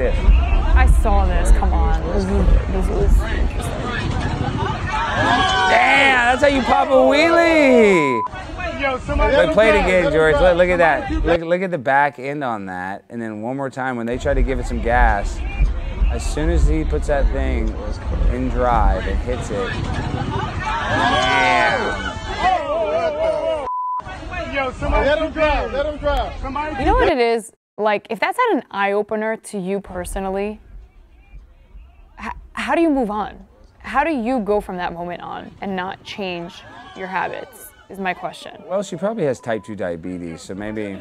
this. I saw this. Come on. This was, this was interesting. Damn, that's how you pop a wheelie. Yo, somebody. Wait, play it again, George. Look, look at that. Look, look at the back end on that, and then one more time when they try to give it some gas. As soon as he puts that thing in drive and hits it, damn. Yo, somebody. Let him drive. Let him drive. Somebody. You know what it is? Like, if that's not an eye opener to you personally, h- how do you move on? How do you go from that moment on and not change your habits? Is my question. Well, she probably has type 2 diabetes, so maybe